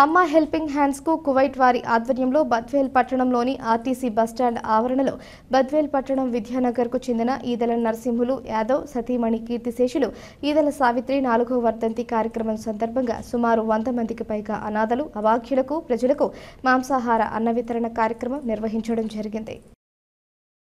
అమ్మ helping హ్యాండ్స్కు Kuwait వారి ఆధ్వర్యంలో బద్వేల్ పట్టణంలోని ఆర్టీసీ బస్టాండ్ ఆవరణలో బద్వేల్ పట్టణం విద్యానగర్కు చెందిన ఈదల నరసింహులు యాదవ్ సతీమణి కీర్తిశేషులు ఈదల సావిత్రి నాలుగో వర్ధంతి కార్యక్రమం సందర్భంగా సుమారు వంద మందికి పైగా అనాథలు అవాఖ్యులకు ప్రజలకు మాంసాహార అన్న వితరణ కార్యక్రమం నిర్వహించడం జరిగింది.